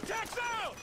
Contacts out!